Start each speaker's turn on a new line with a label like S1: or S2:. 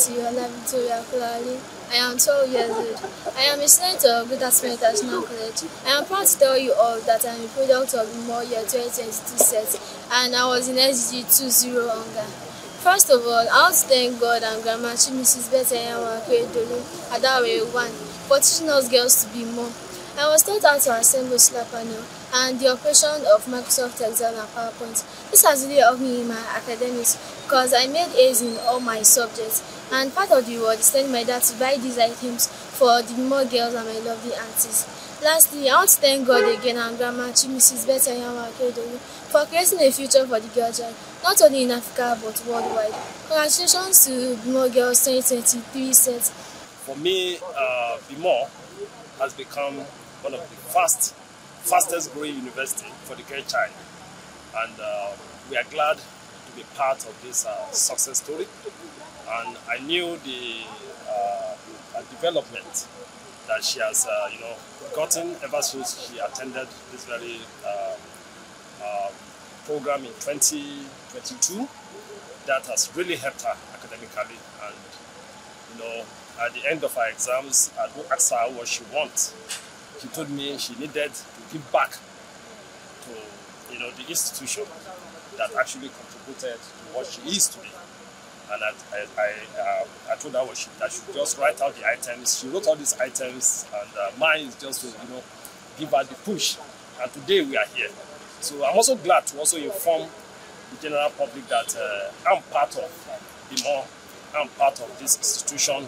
S1: Kulali. I am 12 years old. I am a student of Greater Smith International College. I am proud to tell you all that I am a product of the more year 2022 set and I was in SG 20 hunger. First of all, I want to thank God and Grandma Chief Mrs. Betty Anyanwu-Akeredolu Adawe 1 for teaching us girls to be more. I was taught how to assemble solar panel and the operation of Microsoft Excel and PowerPoint. This has really helped me in my academics because I made A's in all my subjects and part of the reward is telling my dad to buy these items for the more girls and my lovely aunties. Lastly, I want to thank God again and Grandma Mrs. Betty Yamakedowu for creating a future for the girl child, not only in Africa but worldwide. Congratulations to More Girls 2023 set.
S2: For me, uh, Bimor has become one of the fast, fastest growing university for the girl child. And uh, we are glad to be part of this uh, success story. And I knew the uh, development that she has, uh, you know, gotten ever since she attended this very uh, uh, program in 2022. That has really helped her academically. And, you know, at the end of her exams, I asked her what she wants. She told me she needed to give back to, you know, the institution that actually contributed to what she is today and I, I, I, uh, I told her she, that she just write out the items. She wrote all these items, and uh, mine is just to you know give her the push. And today we are here. So I'm also glad to also inform the general public that uh, I'm part of the more, I'm part of this institution